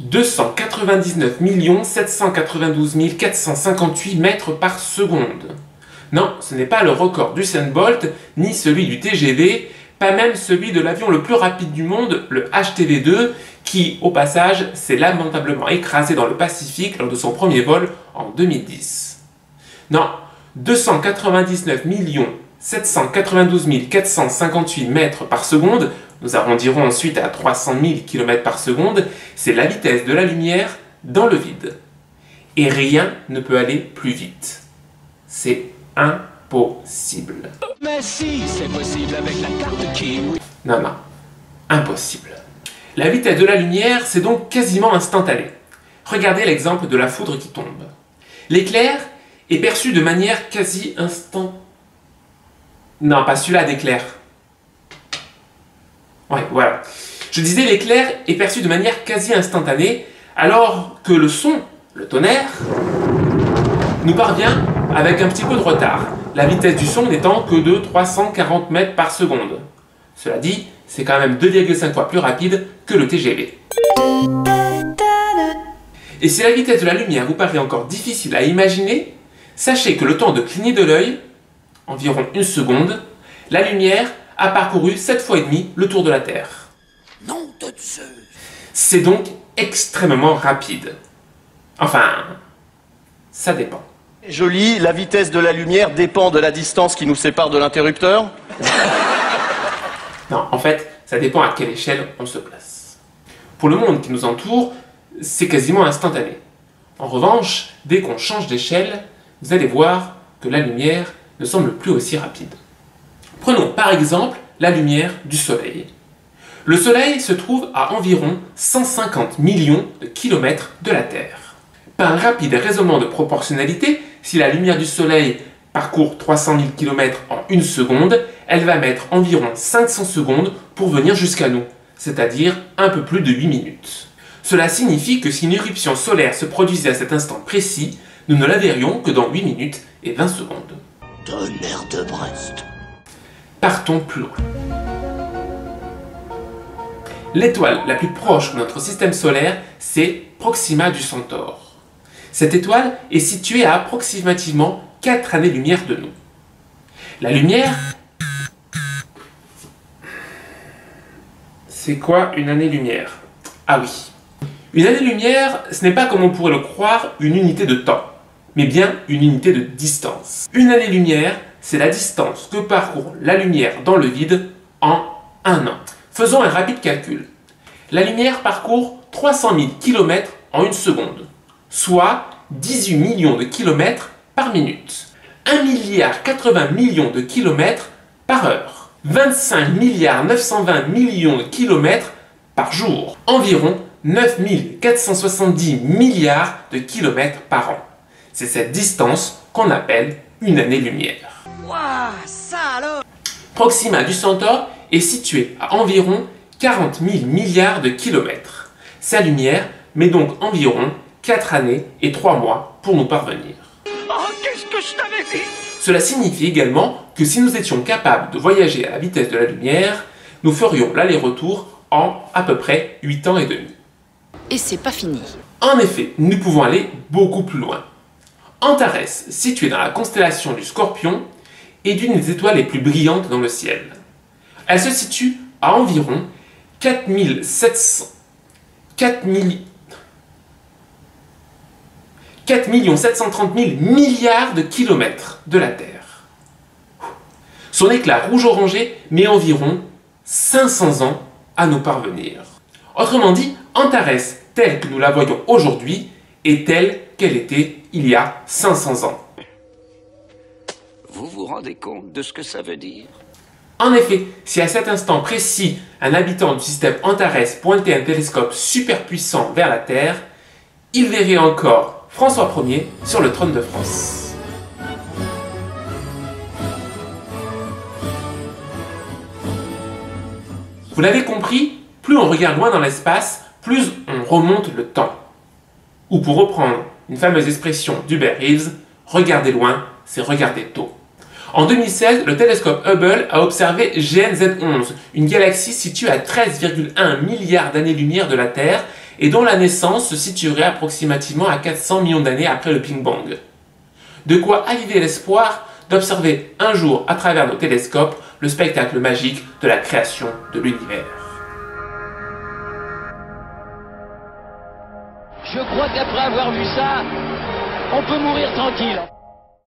299 792 458 mètres par seconde. Non, ce n'est pas le record du Bolt, ni celui du TGV, pas même celui de l'avion le plus rapide du monde, le HTV2, qui, au passage, s'est lamentablement écrasé dans le Pacifique lors de son premier vol en 2010. Non, 299 792 458 mètres par seconde, nous arrondirons ensuite à 300 000 km par seconde, c'est la vitesse de la lumière dans le vide. Et rien ne peut aller plus vite. C'est impossible. Mais si, c'est possible avec la carte qui... Non, non, impossible. La vitesse de la lumière, c'est donc quasiment instantané. Regardez l'exemple de la foudre qui tombe. L'éclair est perçu de manière quasi instantanée. Non, pas celui-là d'éclair. Ouais, voilà. Je disais, l'éclair est perçu de manière quasi instantanée, alors que le son, le tonnerre, nous parvient avec un petit peu de retard, la vitesse du son n'étant que de 340 mètres par seconde. Cela dit, c'est quand même 2,5 fois plus rapide que le TGV. Et si la vitesse de la lumière vous paraît encore difficile à imaginer, sachez que le temps de cligner de l'œil, environ une seconde, la lumière a parcouru 7 fois et demi le tour de la Terre. Non de Zeus C'est donc extrêmement rapide. Enfin, ça dépend. Joli, la vitesse de la lumière dépend de la distance qui nous sépare de l'interrupteur Non, en fait, ça dépend à quelle échelle on se place. Pour le monde qui nous entoure, c'est quasiment instantané. En revanche, dès qu'on change d'échelle, vous allez voir que la lumière ne semble plus aussi rapide. Prenons par exemple la lumière du Soleil. Le Soleil se trouve à environ 150 millions de kilomètres de la Terre. Par un rapide raisonnement de proportionnalité, si la lumière du Soleil parcourt 300 000 km en une seconde, elle va mettre environ 500 secondes pour venir jusqu'à nous, c'est-à-dire un peu plus de 8 minutes. Cela signifie que si une éruption solaire se produisait à cet instant précis, nous ne la verrions que dans 8 minutes et 20 secondes. Tonnerre de Brest Partons plus loin. L'étoile la plus proche de notre système solaire, c'est Proxima du Centaure. Cette étoile est située à approximativement 4 années-lumière de nous. La lumière... C'est quoi une année-lumière? Ah oui. Une année-lumière, ce n'est pas comme on pourrait le croire une unité de temps, mais bien une unité de distance. Une année-lumière, c'est la distance que parcourt la lumière dans le vide en un an. Faisons un rapide calcul. La lumière parcourt 300 000 km en une seconde soit 18 millions de kilomètres par minute. 1 milliard 80 millions de kilomètres par heure. 25 milliards 920 millions de kilomètres par jour. Environ 9470 milliards de kilomètres par an. C'est cette distance qu'on appelle une année-lumière. Proxima du Centaure est situé à environ 40 000 milliards de kilomètres. Sa lumière met donc environ 4 années et 3 mois pour nous parvenir. Oh, qu'est-ce que je t'avais dit? Cela signifie également que si nous étions capables de voyager à la vitesse de la lumière, nous ferions l'aller-retour en à peu près 8 ans et demi. Et c'est pas fini. En effet, nous pouvons aller beaucoup plus loin. Antares, située dans la constellation du Scorpion, est l'une des étoiles les plus brillantes dans le ciel. Elle se situe à environ 4700 4000 4 730 000 milliards de kilomètres de la Terre. Son éclat rouge-orangé met environ 500 ans à nous parvenir. Autrement dit, Antares, telle que nous la voyons aujourd'hui, est telle qu'elle était il y a 500 ans. Vous vous rendez compte de ce que ça veut dire? En effet, si à cet instant précis, un habitant du système Antares pointait un télescope super puissant vers la Terre, il verrait encore François Ier sur le trône de France. Vous l'avez compris, plus on regarde loin dans l'espace, plus on remonte le temps. Ou pour reprendre une fameuse expression d'Hubert Reeves, regarder loin, c'est regarder tôt. En 2016, le télescope Hubble a observé GNZ11, une galaxie située à 13,1 milliards d'années-lumière de la Terre et dont la naissance se situerait approximativement à 400 millions d'années après le Big Bang. De quoi aviver l'espoir d'observer un jour à travers nos télescopes le spectacle magique de la création de l'univers. Je crois qu'après avoir vu ça, on peut mourir tranquille.